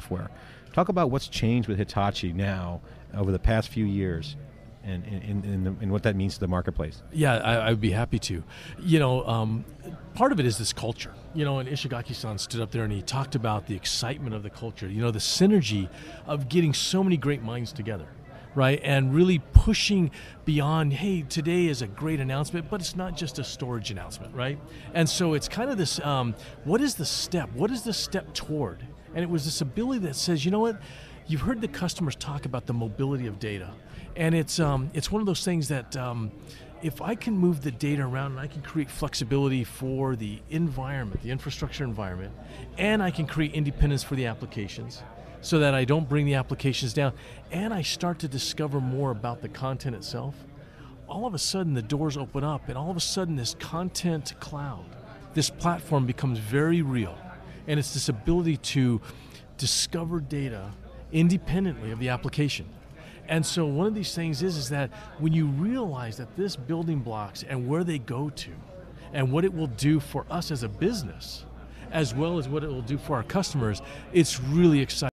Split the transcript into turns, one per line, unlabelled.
software. Talk about what's changed with Hitachi now over the past few years and, and, and, and, what that means to the marketplace.
Yeah, I, would be happy to. You know, um, part of it is this culture. You know, and Ishigaki-san stood up there and he talked about the excitement of the culture. You know, the synergy of getting so many great minds together right? And really pushing beyond, hey, today is a great announcement, but it's not just a storage announcement, right? And so it's kind of this um, what is the step? What is the step toward? And it was this ability that says, you know what? You've heard the customers talk about the mobility of data, and it's um, it's one of those things that um, if I can move the data around and I can create flexibility for the environment, the infrastructure environment, and I can create independence for the applications, so that I don't bring the applications down, and I start to discover more about the content itself. All of a sudden, the doors open up, and all of a sudden, this content cloud, this platform becomes very real and it's this ability to discover data independently of the application. And so one of these things is, is that when you realize that this building blocks and where they go to and what it will do for us as a business, as well as what it will do for our customers, it's really exciting.